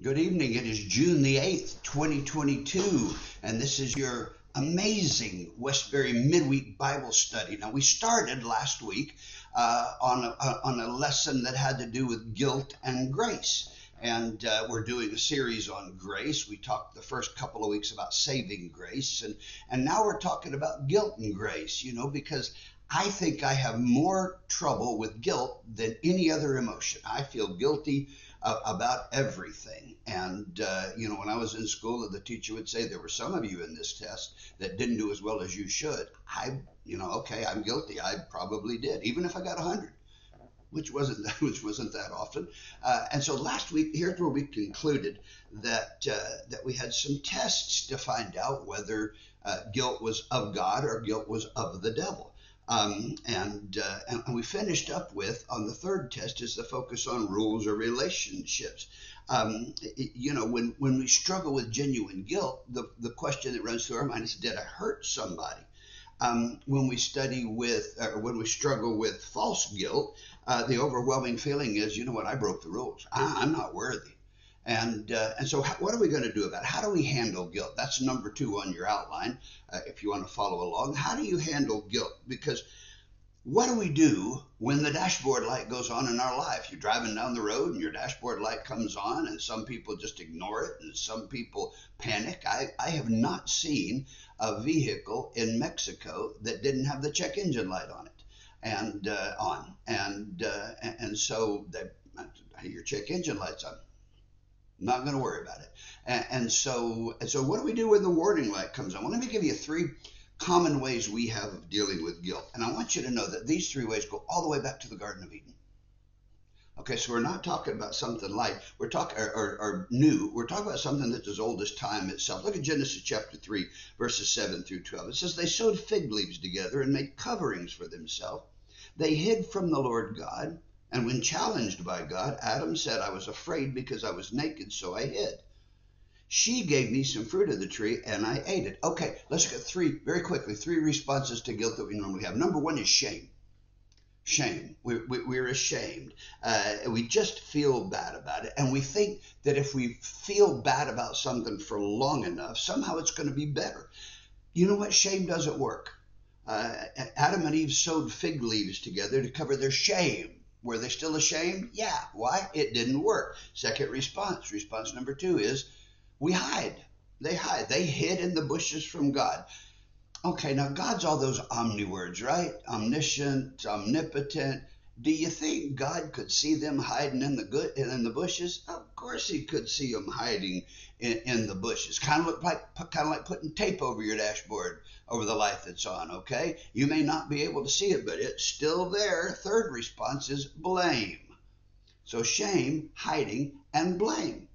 Good evening. It is June the 8th, 2022, and this is your amazing Westbury midweek Bible study. Now, we started last week uh, on, a, on a lesson that had to do with guilt and grace. And uh, we're doing a series on grace. We talked the first couple of weeks about saving grace, and, and now we're talking about guilt and grace, you know, because I think I have more trouble with guilt than any other emotion. I feel guilty uh, about everything. And, uh, you know, when I was in school, the teacher would say, there were some of you in this test that didn't do as well as you should. I, you know, okay, I'm guilty. I probably did, even if I got 100 which wasn't that, which wasn't that often. Uh, and so last week, here's where we concluded that uh, that we had some tests to find out whether uh, guilt was of God or guilt was of the devil. Um, and, uh, and we finished up with on the third test is the focus on rules or relationships. Um, it, you know, when, when we struggle with genuine guilt, the, the question that runs through our mind is, did I hurt somebody? Um, when we study with, or when we struggle with false guilt, uh, the overwhelming feeling is, you know what, I broke the rules. I, am not worthy. And, uh, and so, how, what are we going to do about it? How do we handle guilt? That's number two on your outline, uh, if you want to follow along. How do you handle guilt? Because what do we do when the dashboard light goes on in our life? You're driving down the road and your dashboard light comes on, and some people just ignore it, and some people panic. I, I have not seen a vehicle in Mexico that didn't have the check engine light on it and uh, on, and uh, and so they, your check engine light's on not going to worry about it. And, and, so, and so, what do we do when the warning light comes on? Well, let me give you three common ways we have of dealing with guilt. And I want you to know that these three ways go all the way back to the Garden of Eden. Okay, so we're not talking about something light. We're talking or, or, or, new. We're talking about something that's as old as time itself. Look at Genesis chapter three, verses seven through twelve. It says they sewed fig leaves together and made coverings for themselves. They hid from the Lord God and when challenged by God, Adam said, I was afraid because I was naked, so I hid. She gave me some fruit of the tree and I ate it. Okay, let's get three, very quickly, three responses to guilt that we normally have. Number one is shame. Shame. We're, we're ashamed. Uh, we just feel bad about it. And we think that if we feel bad about something for long enough, somehow it's going to be better. You know what? Shame doesn't work. Uh, Adam and Eve sewed fig leaves together to cover their shame. Were they still ashamed? Yeah. Why? It didn't work. Second response, response number two is we hide. They hide. They hid in the bushes from God. Okay, now God's all those omni words, right? Omniscient, omnipotent. Do you think God could see them hiding in the good in the bushes? Of course, He could see them hiding in, in the bushes. Kind of like kind of like putting tape over your dashboard over the light that's on, okay? You may not be able to see it, but it's still there. Third response is blame. So shame, hiding, and blame.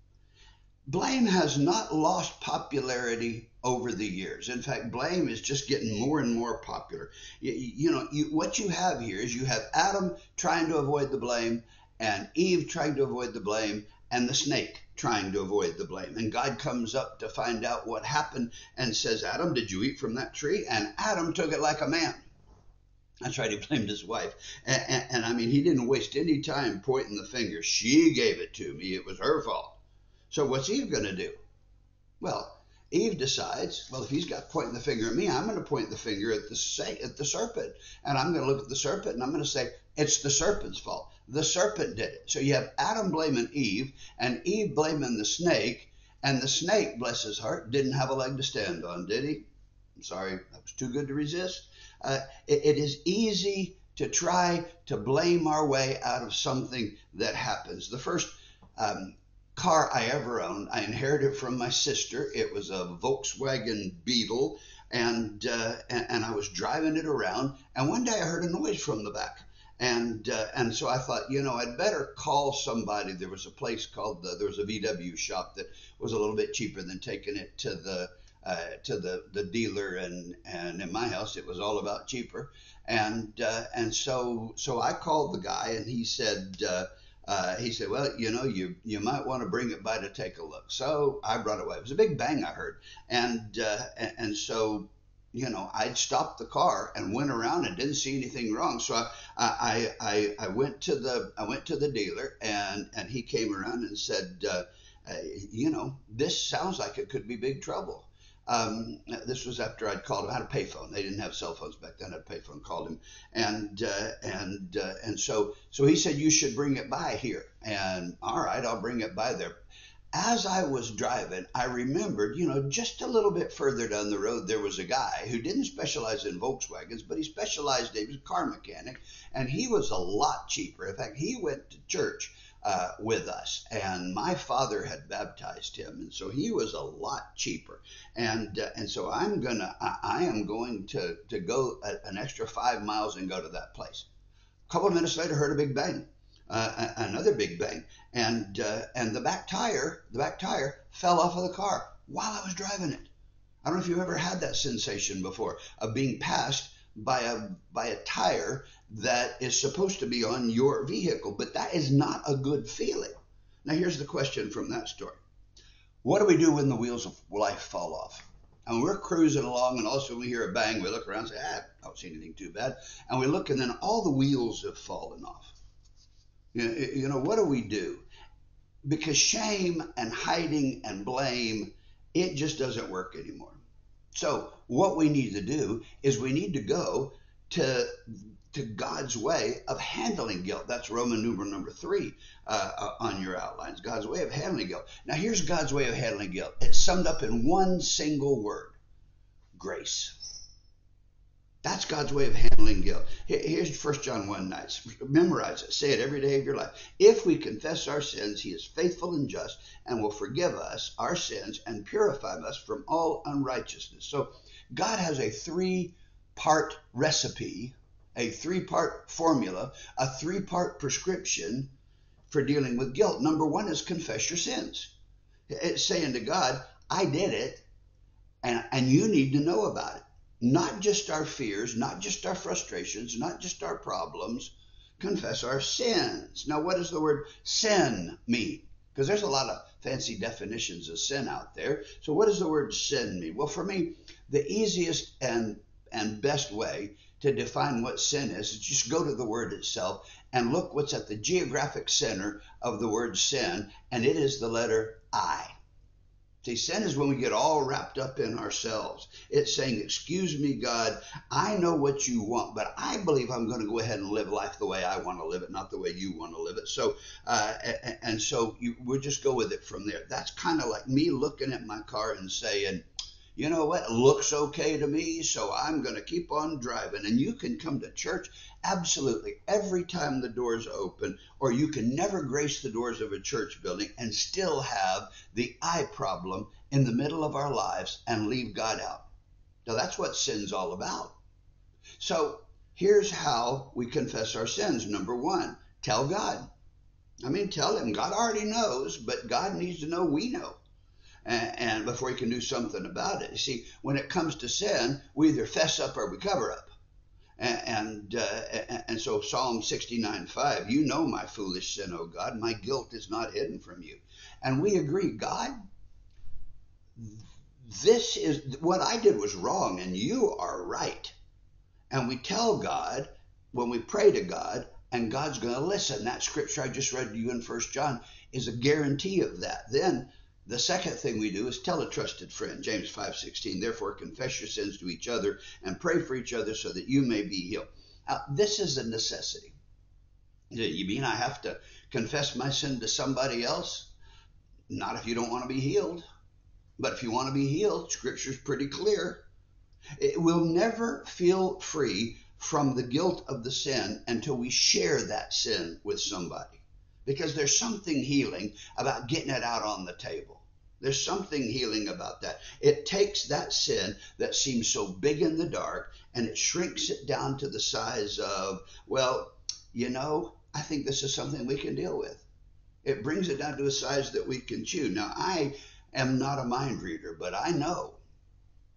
Blame has not lost popularity over the years. In fact, blame is just getting more and more popular. You, you know, you, what you have here is you have Adam trying to avoid the blame, and Eve trying to avoid the blame, and the snake trying to avoid the blame. And God comes up to find out what happened and says, Adam, did you eat from that tree? And Adam took it like a man. That's right, he blamed his wife. And, and, and, I mean, he didn't waste any time pointing the finger. She gave it to me, it was her fault. So what's Eve going to do? Well, Eve decides, well, if he's got pointing the finger at me, I'm going to point the finger at the at the serpent, and I'm going to look at the serpent and I'm going to say it's the serpent's fault. The serpent did it. So you have Adam blaming Eve, and Eve blaming the snake, and the snake, bless his heart, didn't have a leg to stand on, did he? I'm sorry, that was too good to resist. Uh, it, it is easy to try to blame our way out of something that happens. The first um, car I ever owned. I inherited from my sister. It was a Volkswagen Beetle, and, uh, and, and I was driving it around. And one day I heard a noise from the back, and uh, and so I thought, you know, I'd better call somebody. There was a place called the, there was a VW shop that was a little bit cheaper than taking it to the uh, to the, the dealer and, and in my house it was all about cheaper and uh, and so so I called the guy and he said uh, uh, he said, "Well, you know, you you might want to bring it by to take a look." So I brought it away. It was a big bang I heard, and uh, and, and so you know, I'd stopped the car and went around and didn't see anything wrong. So I, I, I, I went to the I went to the dealer and and he came around and said. Uh, uh, you know, this sounds like it could be big trouble. Um, this was after I'd called him. I had a payphone. They didn't have cell phones back then. I had a payphone. Called him, and uh, and uh, and so so he said you should bring it by here. And all right, I'll bring it by there. As I was driving, I remembered, you know, just a little bit further down the road, there was a guy who didn't specialize in Volkswagens, but he specialized, he was a car mechanic, and he was a lot cheaper. In fact, he went to church uh, with us. And my father had baptized him, and so he was a lot cheaper. And uh, and so I'm gonna I, I, am going to to go a, an extra five miles and go to that place. A couple of minutes later, heard a big bang. Uh, another big bang, and uh, and the back tire, the back tire fell off of the car while I was driving it. I don't know if you've ever had that sensation before of being passed by a by a tire that is supposed to be on your vehicle, but that is not a good feeling. Now, here's the question from that story What do we do when the wheels of life fall off? And we're cruising along, and also we hear a bang. We look around and say, ah, I don't see anything too bad. And we look, and then all the wheels have fallen off. You know, you know what do we do? Because shame and hiding and blame, it just doesn't work anymore. So, what we need to do is we need to go to to God's way of handling guilt. That's Roman numeral number three uh, uh, on your outlines. God's way of handling guilt. Now, here's God's way of handling guilt. It's summed up in one single word grace. That's God's way of handling guilt. Here's 1 John 1 9. Memorize it. Say it every day of your life. If we confess our sins, he is faithful and just and will forgive us our sins and purify us from all unrighteousness. So God has a three part recipe a three part formula, a three part prescription for dealing with guilt. Number one is confess your sins. It's saying to God, I did it, and, and you need to know about it. Not just our fears, not just our frustrations, not just our problems. Confess our sins. Now, what does the word sin mean? Because there's a lot of fancy definitions of sin out there. So, what does the word sin mean? Well, for me, the easiest and and best way to define what sin is, is just go to the word itself and look what's at the geographic center of the word sin, and it is the letter I. See, sin is when we get all wrapped up in ourselves. It's saying, Excuse me, God, I know what you want, but I believe I'm going to go ahead and live life the way I want to live it, not the way you want to live it. So, uh, and so you, we'll just go with it from there. That's kind of like me looking at my car and saying, you know what, looks okay to me, so I'm going to keep on driving. And you can come to church absolutely every time the doors open, or you can never grace the doors of a church building and still have the I problem in the middle of our lives and leave God out. Now, that's what sin's all about. So, here's how we confess our sins. Number one, tell God. I mean, tell Him. God already knows, but God needs to know we know and, before he can do something about it. You see, when it comes to sin, we either fess up or we cover up. And and, uh, and so Psalm 69 5, you know my foolish sin, O God, my guilt is not hidden from you. And we agree, God, this is what I did was wrong, and you are right. And we tell God when we pray to God, and God's going to listen. That scripture I just read to you in First John is a guarantee of that. Then the second thing we do is tell a trusted friend, James 5:16. Therefore, confess your sins to each other and pray for each other so that you may be healed. Now, this is a necessity. You mean I have to confess my sin to somebody else? Not if you don't want to be healed. But if you want to be healed, Scripture's pretty clear. It will never feel free from the guilt of the sin until we share that sin with somebody because there's something healing about getting it out on the table. There's something healing about that. It takes that sin that seems so big in the dark and it shrinks it down to the size of, well, you know, I think this is something we can deal with. It brings it down to a size that we can chew. Now, I am not a mind reader, but I know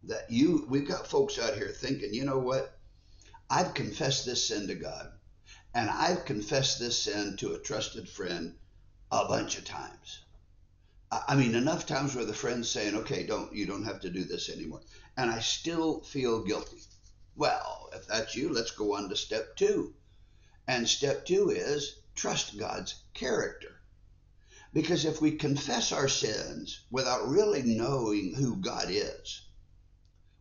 that you, we've got folks out here thinking, you know what? I've confessed this sin to God. And I've confessed this sin to a trusted friend a bunch of times. I mean, enough times where the friend's saying, okay, don't, you don't have to do this anymore. And I still feel guilty. Well, if that's you, let's go on to step two. And step two is trust God's character. Because if we confess our sins without really knowing who God is,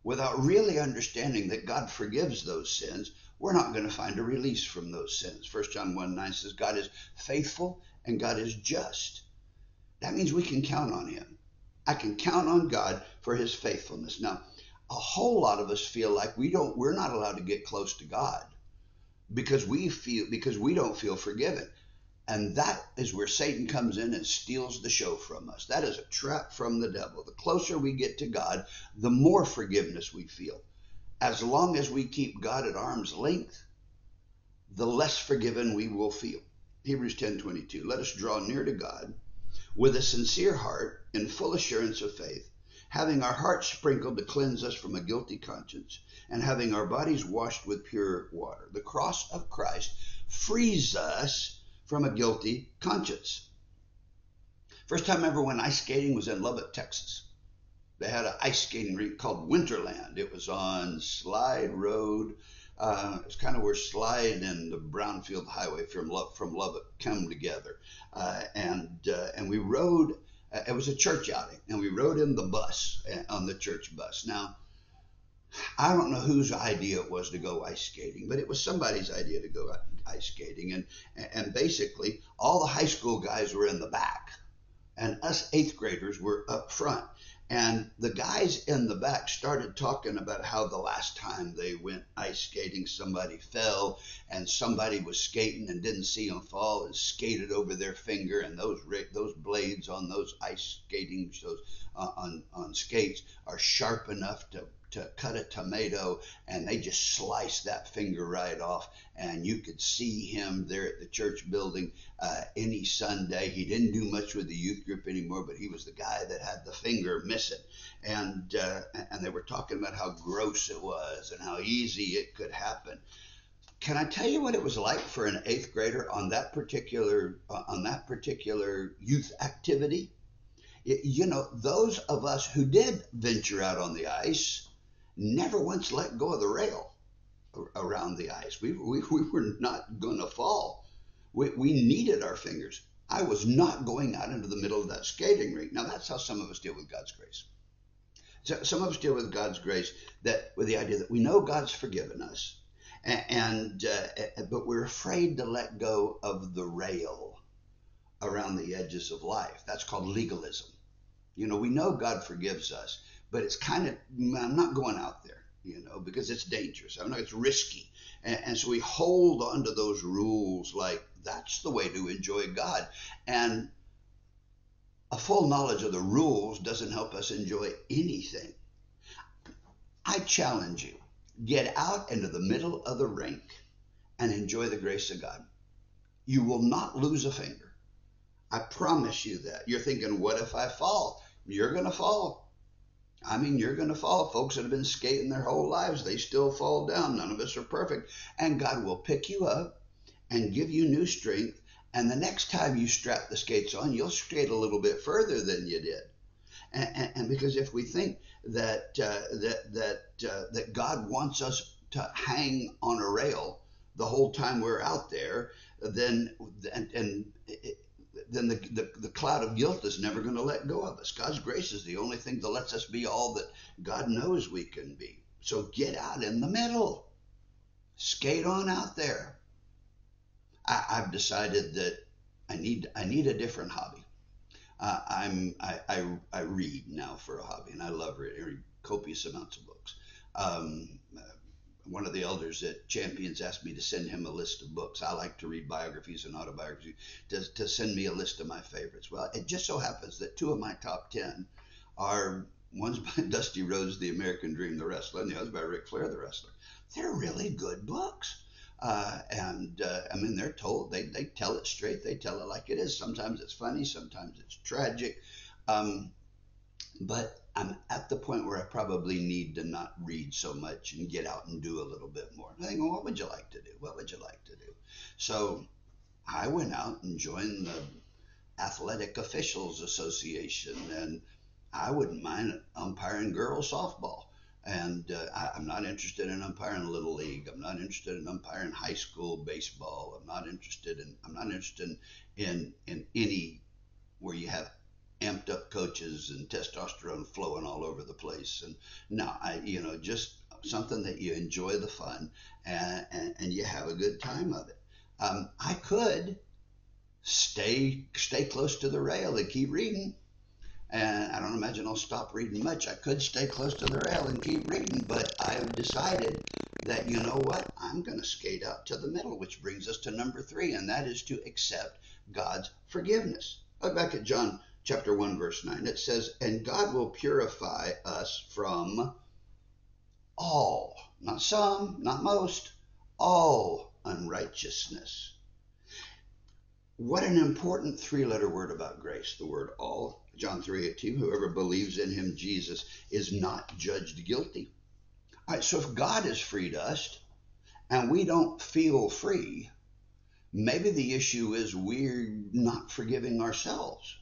without really understanding that God forgives those sins, we're not going to find a release from those sins. 1 John 1 9 says, God is faithful and God is just. That means we can count on Him. I can count on God for His faithfulness. Now, a whole lot of us feel like we don't, we're not allowed to get close to God because we feel, because we don't feel forgiven. And that is where Satan comes in and steals the show from us. That is a trap from the devil. The closer we get to God, the more forgiveness we feel as long as we keep God at arm's length, the less forgiven we will feel. Hebrews 10:22. Let us draw near to God with a sincere heart in full assurance of faith, having our hearts sprinkled to cleanse us from a guilty conscience, and having our bodies washed with pure water. The cross of Christ frees us from a guilty conscience. First time ever went ice skating was in Lubbock, Texas. They had an ice skating rink called Winterland. It was on Slide Road. Uh, it's kind of where Slide and the Brownfield Highway from from Lubbock come together, uh, and uh, and we rode. Uh, it was a church outing, and we rode in the bus uh, on the church bus. Now, I don't know whose idea it was to go ice skating, but it was somebody's idea to go ice skating, and and basically all the high school guys were in the back, and us eighth graders were up front. And the guys in the back started talking about how the last time they went ice skating, somebody fell and somebody was skating and didn't see them fall and skated over their finger. And those those blades on those ice skating those uh, on on skates are sharp enough to to cut a tomato and they just sliced that finger right off and you could see him there at the church building uh, any sunday. He didn't do much with the youth group anymore but he was the guy that had the finger missing. And uh, and they were talking about how gross it was and how easy it could happen. Can I tell you what it was like for an eighth grader on that particular uh, on that particular youth activity? It, you know, those of us who did venture out on the ice never once let go of the rail around the ice. We, we, we were not going to fall. We, we needed our fingers. I was not going out into the middle of that skating rink. Now, that's how some of us deal with God's grace. So some of us deal with God's grace that with the idea that we know God's forgiven us, and, and uh, but we're afraid to let go of the rail around the edges of life. That's called legalism. You know, we know God forgives us, but it's kind of I'm not going out there, you know, because it's dangerous. I know it's risky, and, and so we hold on to those rules like that's the way to enjoy God, and a full knowledge of the rules doesn't help us enjoy anything. I challenge you get out into the middle of the rink and enjoy the grace of God. You will not lose a finger. I promise you that. You're thinking, what if I fall? You're going to fall. I mean, you're going to fall. Folks that have been skating their whole lives, they still fall down. None of us are perfect. And God will pick you up and give you new strength. And the next time you strap the skates on, you'll skate a little bit further than you did. And, and, and because if we think that uh, that that uh, that God wants us to hang on a rail the whole time we're out there, then and, and then the, the, the cloud of guilt is never going to let go of us. God's grace is the only thing that lets us be all that God knows we can be. So get out in the middle. Skate on out there. I, have decided that I need I need a different hobby. Uh, I'm I, I, I read now for a hobby, and I love reading. Copious amounts of books. Um, one of the elders at Champions asked me to send him a list of books. I like to read biographies and autobiographies, to, to send me a list of my favorites. Well, it just so happens that two of my top 10 are one's by Dusty Rhodes, The American Dream, the wrestler, and the other's by Ric Flair, the wrestler. They're really good books. Uh, and uh, I mean, they're told, they, they tell it straight, they tell it like it is. Sometimes it's funny, sometimes it's tragic. Um, but I'm at the point where I probably need to not read so much and get out and do a little bit more. I think, well, what would you like to do? What would you like to do? So I went out and joined the Athletic Officials Association, and I wouldn't mind umpiring girls softball. And uh, I, I'm not interested in umpiring little league. I'm not interested in umpiring high school baseball. I'm not interested in. I'm not interested in in, in any where you have amped up coaches and testosterone flowing all over the place. And no, I, you know, just something that you enjoy the fun and, and, and you have a good time of it. Um, I could stay stay close to the rail and keep reading. And I don't imagine I'll stop reading much. I could stay close to the rail and keep reading, but I've decided that, you know what, I'm going to skate out to the middle, which brings us to number three, and that is to accept God's forgiveness. Look back at John chapter 1, verse 9. It says, And God will purify us from all, not some, not most, all unrighteousness. What an important three letter word about grace, the word all. John 3 18, whoever believes in him, Jesus, is not judged guilty. All right, so if God has freed us and we don't feel free, maybe the issue is we're not forgiving ourselves.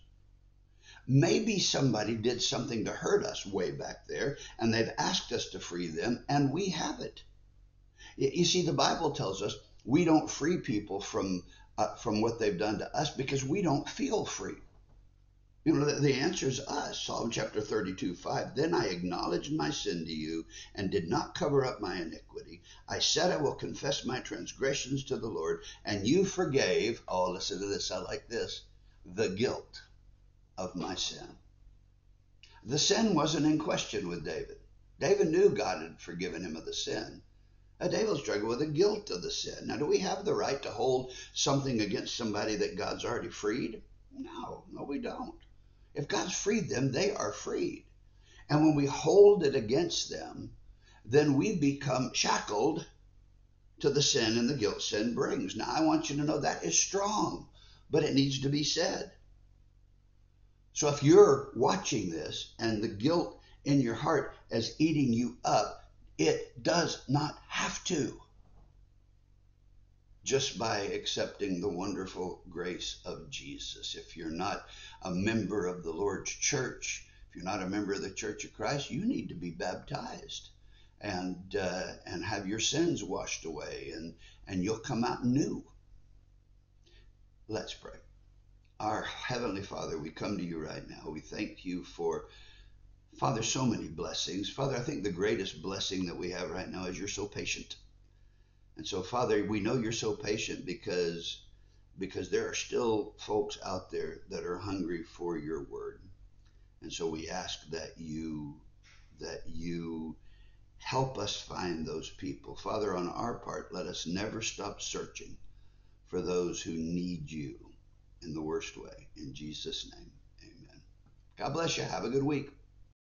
Maybe somebody did something to hurt us way back there and they've asked us to free them and we haven't. You see, the Bible tells us we don't free people from, uh, from what they've done to us because we don't feel free. You know, the, the answer is us. Psalm chapter 32, 5. Then I acknowledged my sin to you and did not cover up my iniquity. I said I will confess my transgressions to the Lord, and you forgave, oh, listen to this, I like this, the guilt of my sin. The sin wasn't in question with David. David knew God had forgiven him of the sin. Now, David struggled with the guilt of the sin. Now, do we have the right to hold something against somebody that God's already freed? No, no, we don't. If God's freed them, they are freed. And when we hold it against them, then we become shackled to the sin and the guilt sin brings. Now, I want you to know that is strong, but it needs to be said. So if you're watching this and the guilt in your heart is eating you up, it does not have to just by accepting the wonderful grace of Jesus. If you're not a member of the Lord's church, if you're not a member of the Church of Christ, you need to be baptized and uh, and have your sins washed away, and and you'll come out new. Let's pray. Our Heavenly Father, we come to you right now. We thank you for, Father, so many blessings. Father, I think the greatest blessing that we have right now is you're so patient. And so, Father, we know you're so patient because because there are still folks out there that are hungry for your word. And so we ask that you that you help us find those people. Father, on our part, let us never stop searching for those who need you in the worst way. In Jesus' name, amen. God bless you. Have a good week.